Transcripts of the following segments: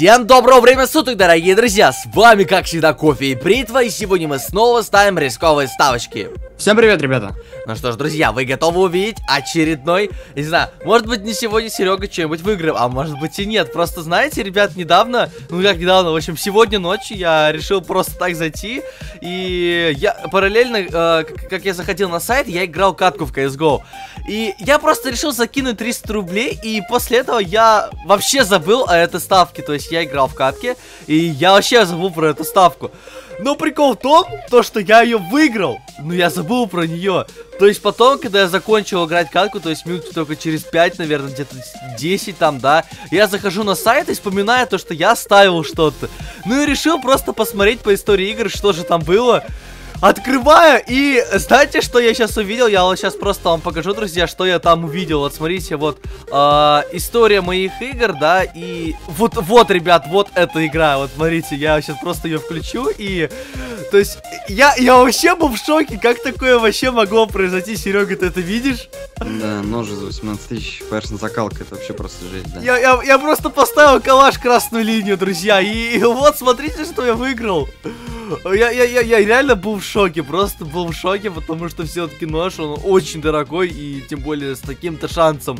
Всем доброго времени суток, дорогие друзья! С вами, как всегда, Кофе и Бритва, и сегодня мы снова ставим рисковые ставочки. Всем привет, ребята! Ну что ж, друзья, вы готовы увидеть очередной, не знаю, может быть не сегодня Серега что-нибудь выиграл, а может быть и нет. Просто знаете, ребят, недавно, ну как недавно, в общем, сегодня ночью я решил просто так зайти, и я параллельно, э, как я заходил на сайт, я играл катку в CSGO. И я просто решил закинуть 300 рублей, и после этого я вообще забыл о этой ставке. То есть я играл в катке, и я вообще забыл про эту ставку. Но прикол в том, то, что я ее выиграл, но я забыл про нее. То есть потом, когда я закончил играть катку, то есть минут только через 5, наверное, где-то 10 там, да, я захожу на сайт и вспоминаю то, что я ставил что-то. Ну и решил просто посмотреть по истории игр, что же там было. Открываю, и знаете, что я сейчас увидел? Я вот сейчас просто вам покажу, друзья, что я там увидел. Вот смотрите, вот э, история моих игр, да, и вот, вот, ребят, вот эта игра. Вот смотрите, я сейчас просто ее включу, и, то есть, я, я вообще был в шоке, как такое вообще могло произойти, Серега, ты это видишь? Да, ножи за 18 тысяч, персона закалка, это вообще просто жесть, да. Я, я, я просто поставил калаш красную линию, друзья, и, и вот, смотрите, что я выиграл. Я, я, я, я реально был в шоке, просто был в шоке, потому что все-таки нож, он очень дорогой, и тем более с таким-то шансом.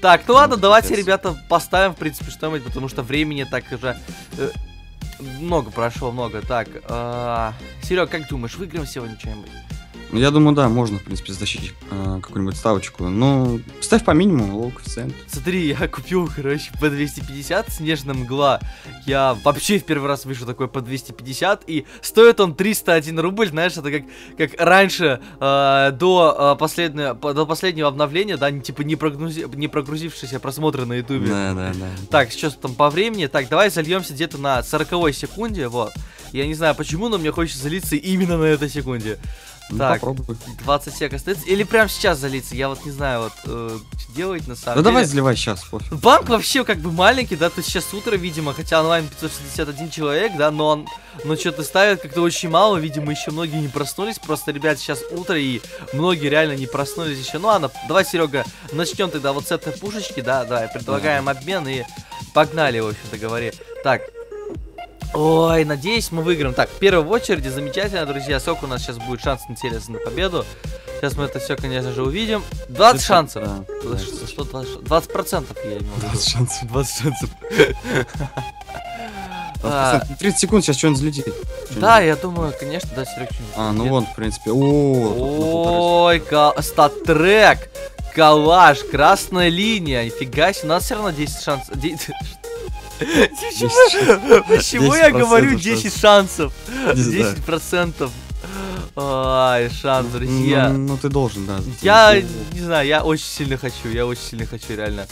Так, ну ладно, давайте, ребята, поставим, в принципе, что-нибудь, потому что времени так уже... Э, много прошло, много. Так, э, Серег, как думаешь, выиграем сегодня что-нибудь? Я думаю, да, можно, в принципе, затащить э, какую-нибудь ставочку. Ну, ставь по минимуму, low коэффициент. Смотри, я купил, короче, по 250 снежная мгла. Я вообще в первый раз вижу такой по 250, и стоит он 301 рубль, знаешь, это как, как раньше, э, до, э, последнего, до последнего обновления, да, типа не, прогрузи, не прогрузившиеся просмотры на ютубе. Да, да, да. Так, сейчас там по времени. Так, давай зальемся где-то на 40 секунде, вот. Я не знаю почему, но мне хочется залиться именно на этой секунде. Ну, так, попробуй. 20 сек остается. Или прямо сейчас залиться. Я вот не знаю, вот э, что делать на самом Ну деле. давай заливай сейчас, пофиг. Банк вообще как бы маленький, да, то есть сейчас утро, видимо, хотя онлайн 561 человек, да, но он, но что-то ставит как-то очень мало, видимо, еще многие не проснулись, просто, ребят, сейчас утро, и многие реально не проснулись еще. Ну ладно, давай, Серега, начнем тогда вот с этой пушечки, да, давай, предлагаем обмен и погнали, в общем-то, говори. Так, Ой, надеюсь, мы выиграем. Так, в очереди, замечательно, друзья. Сколько у нас сейчас будет шанс интересно на победу? Сейчас мы это все, конечно же, увидим. 20 шансов. Да. Что, что 20, 20 процентов я имел в виду. 20 шансов. 20 шансов. 20%. А, 30 секунд, сейчас что-нибудь взлетит. Да, я думаю, конечно, да, Серег, А, ну вон, в принципе. Ой, статрек, калаш, красная линия, нифига себе, у нас все равно 10 шансов. Почему, я 10% говорю шанс. 10 шансов? Не знаю. 10 процентов. Ай, шанс, друзья. Ну, ну, ты должен, да. Я не знаю, я очень сильно хочу, я очень сильно хочу, реально.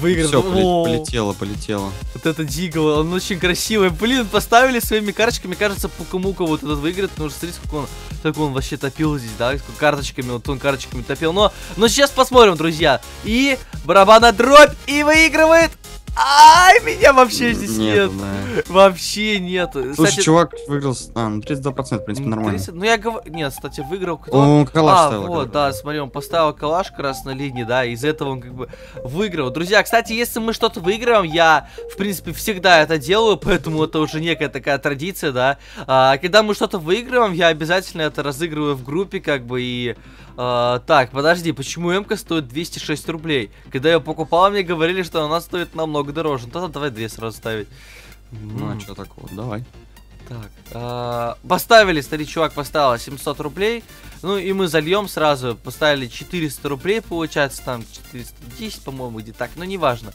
Выиграть. Все, полетело, полетело. Вот это Дигл, он очень красивый. Блин, поставили своими карточками, кажется, Пукамука вот этот выиграет, потому что смотрите, сколько он, сколько он вообще топил здесь, да, карточками, вот он карточками топил. Но, но сейчас посмотрим, друзья. И барабана дробь, и выигрывает. Ай, меня вообще здесь нет. Вообще нет. Слушай, чувак выиграл, а, ну 32%, в принципе, нормально. Ну, я говорю, нет, кстати, выиграл кто? Он калаш а, ставил, вот, да, смотри, он поставил калаш красной линии, да, из этого он как бы выиграл. Друзья, кстати, если мы что-то выиграем, я, в принципе, всегда это делаю, поэтому это уже некая такая традиция, да. А, когда мы что-то выигрываем, я обязательно это разыгрываю в группе, как бы, и... а, так, подожди, почему МК стоит 206 рублей? Когда я покупал, мне говорили, что она стоит намного дороже. Ну, тогда давай две сразу ставить. Ну, а что такого? Давай. Так, а, поставили, старик чувак поставил 700 рублей. Ну и мы зальем сразу. Поставили 400 рублей, получается, там 410, по-моему, где так, но неважно.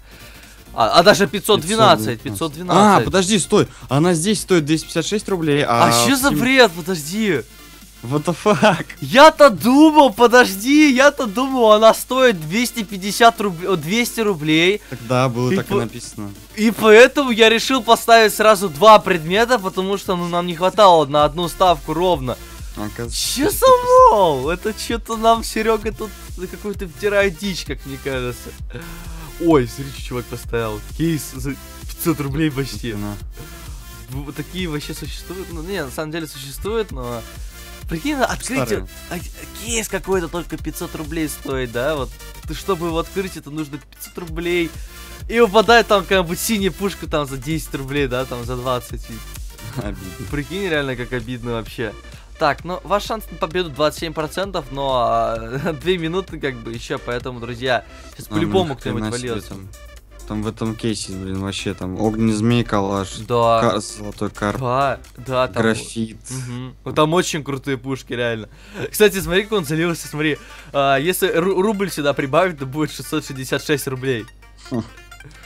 А, а даже 512, 512. А, подожди, стой. Она здесь стоит 256 рублей, а... А что за бред? Подожди. What the fuck? Я-то думал, подожди, я-то думал, она стоит 250 рублей, 200 рублей. Тогда было И так и по- написано. И поэтому я решил поставить сразу два предмета, потому что ну, нам не хватало на одну ставку ровно. Че замол? Это что-то нам Серега тут какой-то втирает дичь, как мне кажется. Ой, смотри, что чувак поставил. Кейс за 500 рублей почти. такие вообще существуют. Ну, не, на самом деле существуют, но... Прикинь, открыть а, кейс какой-то только 500 рублей стоит, да? Вот, чтобы его открыть, это нужно 500 рублей. И выпадает там какая-нибудь синяя пушка там за 10 рублей, да, там за 20. И Обидно. Прикинь, реально как обидно вообще. Так, ну, ваш шанс на победу 27%, но а, 2 минуты как бы еще, поэтому, друзья, сейчас А, по-любому ну, кто-нибудь вольется. Там, в этом кейсе, блин, вообще там огненный змей, калаш, Да, кар- золотой карп, да, да, там... графит. Ну, там очень крутые пушки, реально. Кстати, смотри, как он залился, смотри. А, если ру- рубль сюда прибавить, то будет 666 рублей.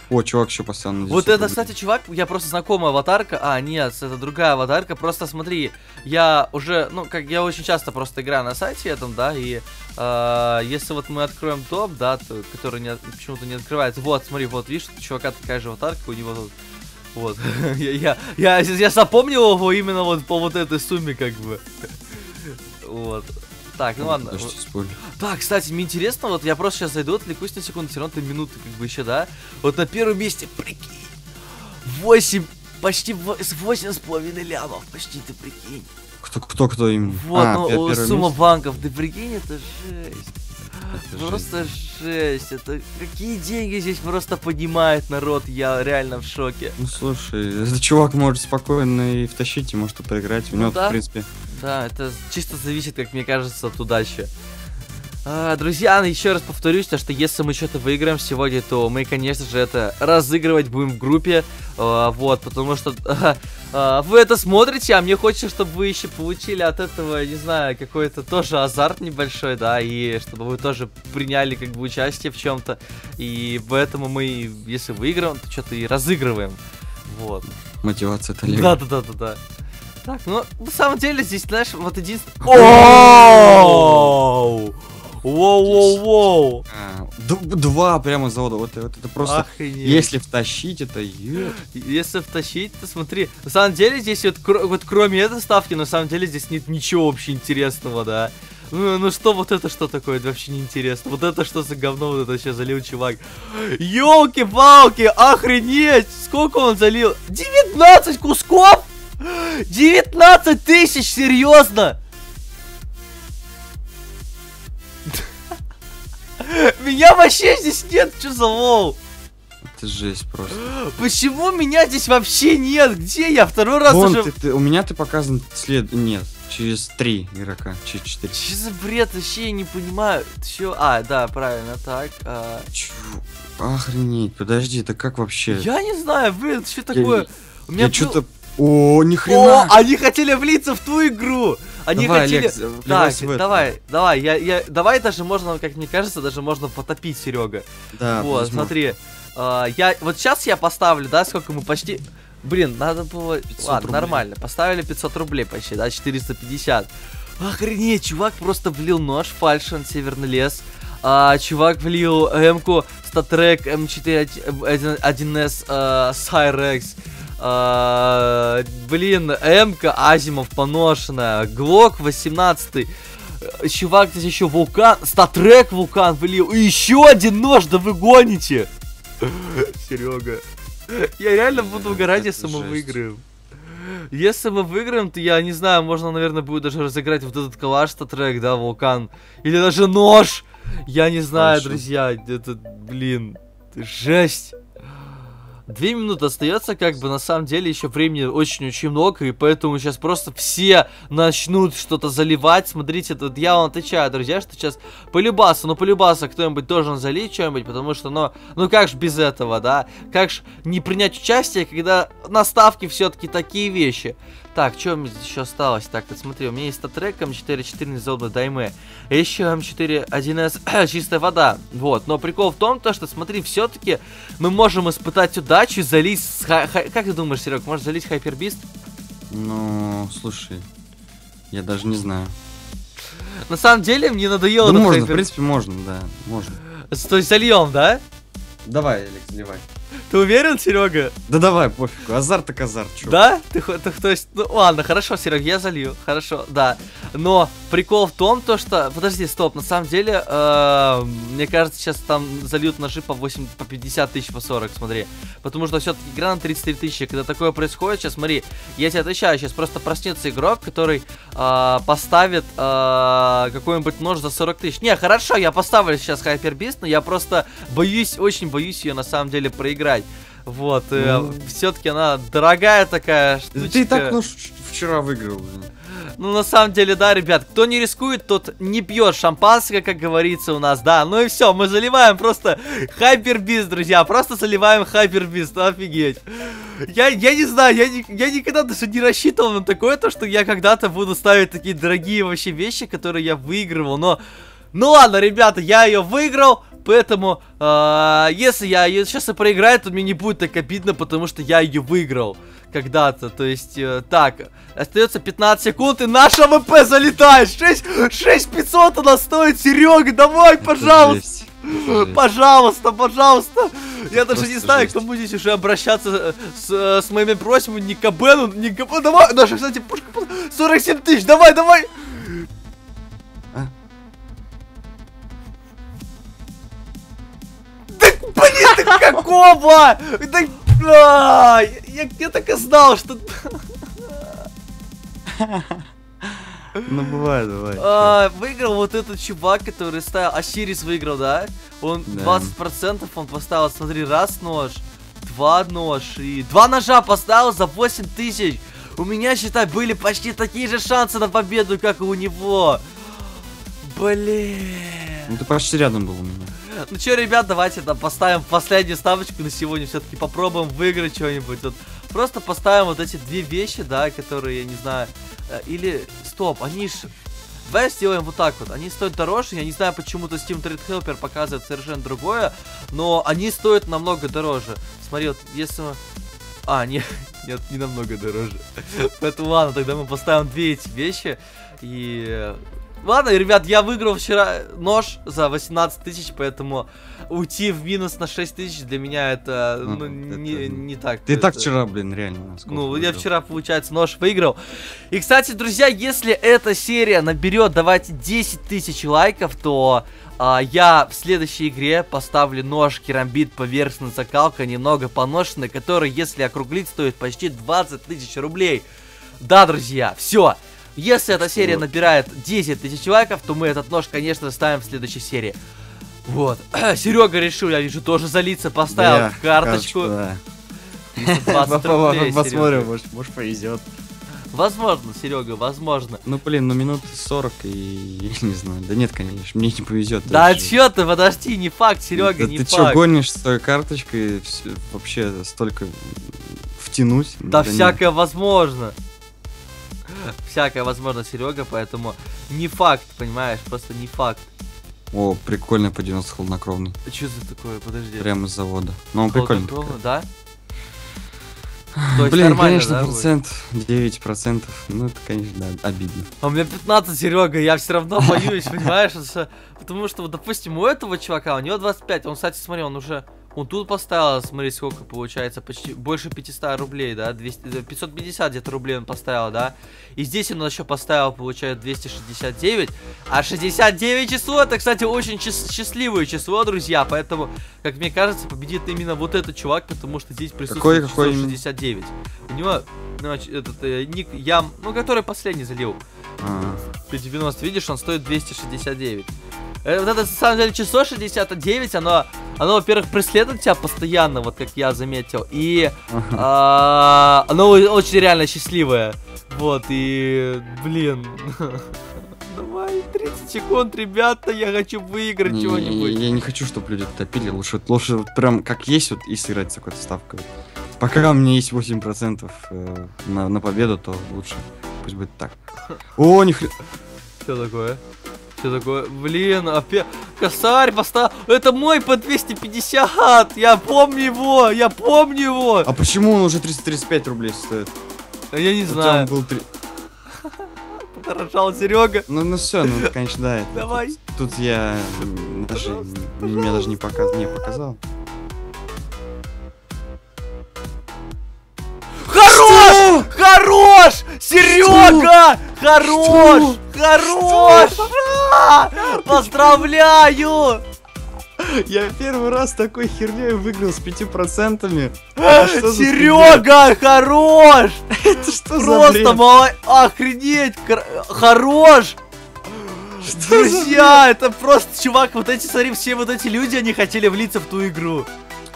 О, чувак еще постоянно Вот это, кстати, чувак, я просто знакомая аватарка. А, нет, это другая аватарка. Просто смотри, я уже, ну, как я очень часто просто играю на сайте этом, да, и а, если вот мы откроем топ, да, то- который не, почему-то не открывается. Вот, смотри, вот, видишь, у чувака такая же аватарка, у него тут. Вот. я, я, я, я запомнил его именно вот по вот этой сумме, как бы. вот. Так, ну ладно. Подожди, спойлер. Так, кстати, мне интересно, вот я просто сейчас зайду, отвлекусь на секунду, все равно ты минуты как бы еще, да? Вот на первом месте, прикинь, 8, почти во- с восемь с половиной лямов, почти, ты прикинь. Кто, кто, кто им? Вот, А, ну, сумма место? банков, ты прикинь, это жесть. Это жесть. Просто жесть, это какие деньги здесь просто поднимает народ, я реально в шоке. Ну слушай, этот чувак может спокойно и втащить, и может проиграть. У Ну него, да. в принципе, Да, это чисто зависит, как мне кажется, от удачи. А, друзья, еще раз повторюсь, то, что если мы что-то выиграем сегодня, то мы, конечно же, это разыгрывать будем в группе. А, вот, потому что а, а, вы это смотрите, а мне хочется, чтобы вы еще получили от этого, не знаю, какой-то тоже азарт небольшой, да, и чтобы вы тоже приняли как бы участие в чем-то. И поэтому мы, если выиграем, то что-то и разыгрываем. Вот. мотивация это Так, ну, на самом деле, здесь, знаешь, вот единственное... Оу! Воу-воу-воу! А, два прямо завода. Вот, вот это просто. Охренеть. Если втащить, это е- Если втащить, то смотри. На самом деле, здесь вот, кро- вот кроме этой ставки, на самом деле, здесь нет ничего вообще интересного, да. Ну, ну что вот это что такое? Это вообще не интересно. Вот это что за говно вот это сейчас залил чувак. Ёлки-палки, охренеть! Сколько он залил? 19 кусков? 19 тысяч, серьезно? Меня вообще здесь нет, что за лол? это жесть просто. Почему меня здесь вообще нет? Где я? Второй раз Вон, уже... ты- ты- у меня ты показан след. Нет, через три игрока, через четыре. Что за бред? Вообще я не понимаю. Чё? А, да, правильно, так. а. Чё? Охренеть, подожди, это как вообще? Я не знаю, блин, что такое? У меня Я был- что-то. О, ни О, хрена! они хотели влиться в ту игру! Они Давай, хотели... Олег, так, давай, давай, я, я, давай даже можно, как мне кажется, даже можно потопить Серега. Да, вот, возьму. смотри, а, я, вот сейчас я поставлю, да, сколько мы почти... Блин, надо было... 500 Ладно, рублей. нормально, поставили 500 рублей почти, да, 450. Охренеть, чувак просто влил нож, фальшен, северный лес. А, чувак влил М-ку, статрек М4 1С а, Cyrex. А, блин, М-ка Азимов поношенная. Глок 18 Э, Чувак, здесь еще вулкан, статрек вулкан влил. И еще один нож, да вы гоните. Серега. Я реально буду угорать, если мы выиграем. Если мы выиграем, то я не знаю, можно, наверное, будет даже разыграть вот этот калаш трек, да, вулкан. Или даже нож. Я не знаю, Хорошо. друзья, это, блин, жесть. Две минуты остается, как бы на самом деле еще времени очень-очень много, и поэтому сейчас просто все начнут что-то заливать. Смотрите, тут я вам отвечаю, друзья, что сейчас полюбаса, ну полюбаса кто-нибудь должен залить что-нибудь, потому что, ну, ну как ж без этого, да? Как ж не принять участие, когда на ставке все-таки такие вещи? Так, что мне еще осталось? Так, вот смотри, у меня есть трек М414 золото дайме. Еще М4 1С чистая вода. Вот, но прикол в том, то, что смотри, все-таки мы можем испытать удачу, залить с хай- Как ты думаешь, Серег, можешь залить хайпербист? Ну, слушай, я даже не знаю. На самом деле, мне надоело этот можно, в хайпер- принципе, можно, да, можно. То есть зальем, да? Давай, Олег, заливай. Ты уверен, Серега? Да давай, пофигу, азарт так азарт, чё. Да? Ты, ты- то есть, ну ладно, хорошо, Серег, я залью, хорошо, да. Но прикол в том, то что... Подожди, стоп, на самом деле, э, мне кажется, сейчас там зальют ножи по 8, по 50 тысяч, по 40, смотри. Потому что все-таки игра на 33 тысячи. Когда такое происходит, сейчас смотри, я тебе отвечаю, сейчас просто проснется игрок, который э, поставит э, какой-нибудь нож за 40 тысяч. Не, хорошо, я поставлю сейчас Хайпербист, но я просто боюсь, очень боюсь ее на самом деле проиграть. Вот, э, Ну. все-таки она дорогая такая штучка. Ты и так, ну, вчера выиграл. Ну, на самом деле, да, ребят, кто не рискует, тот не пьет шампанское, как говорится у нас, да. Ну и все, мы заливаем просто хайпербиз, друзья, просто заливаем хайпербиз, ну офигеть. Я, я не знаю, я, я никогда даже не рассчитывал на такое, то, что я когда-то буду ставить такие дорогие вообще вещи, которые я выигрывал, но... Ну ладно, ребята, я ее выиграл, поэтому э, если я ее сейчас и проиграю, то мне не будет так обидно, потому что я ее выиграл когда-то. То есть, э, так, остается 15 секунд, и наш AWP залетает. 6, 6500 она стоит, Серега, давай, пожалуйста. Пожалуйста, пожалуйста. Я даже Просто не знаю, жесть. к кому здесь уже обращаться э, с, э, с моими просьбами. Ни к Бену, ни к. Давай, даже, кстати, пушка, 47 тысяч, давай, давай. Ты какого? Да, а, я, я так и знал, что... Ну, бывает, бывает. А, выиграл вот этот чувак, который ставил... Асирис выиграл, да? Он Да. 20% он поставил, смотри, раз нож, два нож и... Два ножа поставил за 8 тысяч! У меня, считай, были почти такие же шансы на победу, как и у него. Блин. Ну, ты почти рядом был у меня. Ну что, ребят, давайте там поставим последнюю ставочку на сегодня. Все-таки попробуем выиграть что-нибудь. Вот просто поставим вот эти две вещи, да, которые, я не знаю. э, Или. Стоп, они ж. Давай сделаем вот так вот. Они стоят дороже. Я не знаю, почему-то Steam Trade Helper показывает совершенно другое. Но они стоят намного дороже. Смотри, вот если мы. А, нет, нет, не намного дороже. Поэтому ладно, тогда мы поставим две эти вещи. И э, Ладно, ребят, я выиграл вчера нож за 18 тысяч, поэтому уйти в минус на 6 тысяч для меня это, Ну, ну, это- не, не так. Ты и так Это- вчера, блин, реально. Ну, я выиграл. вчера, получается, нож выиграл. И, кстати, друзья, если эта серия наберет, давайте, 10 тысяч лайков, то а, я в следующей игре поставлю нож керамбит поверхностная закалка, немного поношенный, который, если округлить, стоит почти 20 тысяч рублей. Да, друзья, все. Если эта серия набирает 10 тысяч лайков, то мы этот нож, конечно, ставим в следующей серии. Вот. Серега решил, я вижу, тоже залиться, поставил карточку. да. 20 рублей, Посмотрим, может, может повезет. Возможно, Серега, возможно. Ну, блин, ну минут 40 и... Я не знаю. Да нет, конечно, мне не повезет. Да чё ты, подожди, не факт, Серега, Да не ты факт. чё, гонишь с той карточкой вообще столько втянуть? Да всякое возможно. Всякое возможно, Серега, поэтому не факт, понимаешь, просто не факт. О, прикольно по 90 холоднокровный. Что за такое, подожди. Прямо из завода. Ну, он прикольный. Да? То есть Блин, конечно, да, будет? процент 9 процентов. Ну, это, конечно, да, обидно. А у меня 15, Серега, я все равно боюсь, понимаешь? Потому что, вот, допустим, у этого чувака, у него 25, он, кстати, смотри, он уже, он тут поставил, смотри, сколько получается, почти больше 500 рублей, да, 200, э, 550 где-то рублей он поставил, да, и здесь он еще поставил, получается, 269, а 69 число, это, кстати, очень счастливое число, друзья, поэтому, как мне кажется, победит именно вот этот чувак, потому что здесь присутствует какой именно? 69. У него, значит, этот э, ник Ям, ну, который последний залил. А, 90, видишь, он стоит 269. Э, Вот это, на самом деле, число 69, оно, оно, во-первых, преследует тебя постоянно, вот как я заметил, и а, оно очень реально счастливое. Вот, и, блин, давай, 30 секунд, ребята, я хочу выиграть Не, чего-нибудь. Я, я не хочу, чтобы люди топили. Лучше, лучше вот прям как есть вот и сыграть с какой-то ставкой. Пока у меня есть 8% э, на, на победу, то лучше пусть будет так. О, нихрена. Что такое? Что такое? Блин, опять... Косарь поставил... Это мой по 250! Я помню его! Я помню его! А почему он уже 335 рублей стоит? А я не Хотя знаю. он был три- Подорожал Серега. Ну, ну все, ну, конечно, да. это- Давай. Тут, тут я даже, Пожалуйста, меня даже не, показ, не показал. Хорош! Хорош! Серега! Хорош! Что? Хорош! Поздравляю! Я первый раз такой херней выиграл с 5%. Серега, хорош! Это что за Просто мало... Охренеть! кр- Хорош! Что Друзья, это просто, чувак, вот эти, смотри, все вот эти люди, они хотели влиться в ту игру.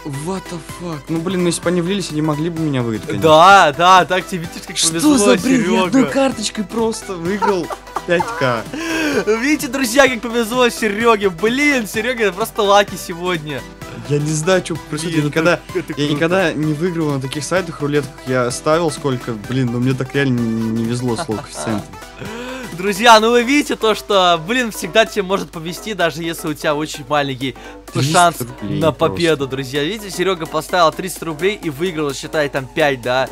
What the fuck? Ну блин, ну если бы они влились, они могли бы меня выиграть. конечно. Да, да, так тебе видишь, как повезло, Что за бред? Я одной карточкой просто выиграл 5к. Видите, друзья, как повезло Сереге. Блин, Серега просто лаки сегодня. Я не знаю, что происходит. Я Блин, никогда, это- это я никогда не выигрывал на таких сайтах рулетках. Я ставил сколько, блин, но мне так реально не, не везло с коэффициентом. Друзья, ну вы видите то, что, блин, всегда тебе может повезти, даже если у тебя очень маленький 300 шанс на просто. победу, друзья. Видите, Серега поставил 300 рублей и выиграл, считай, там 5, да?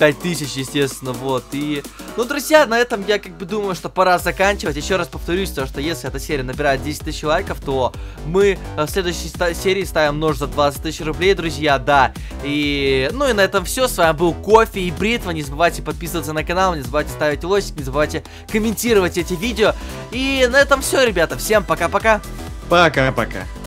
5000, естественно, вот. И, ну, друзья, на этом я как бы думаю, что пора заканчивать. Еще раз повторюсь, то, что если эта серия набирает 10 тысяч лайков, то мы э, в следующей серии ставим нож за 20 тысяч рублей, друзья, да. И, ну и на этом все. С вами был Кофе и Бритва. Не забывайте подписываться на канал, не забывайте ставить лайки, не забывайте комментировать эти видео. И на этом все, ребята. Всем пока-пока. Пока-пока.